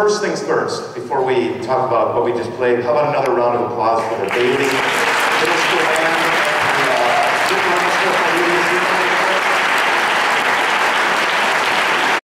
first things first, before we talk about what we just played, how about another round of applause for the Bailey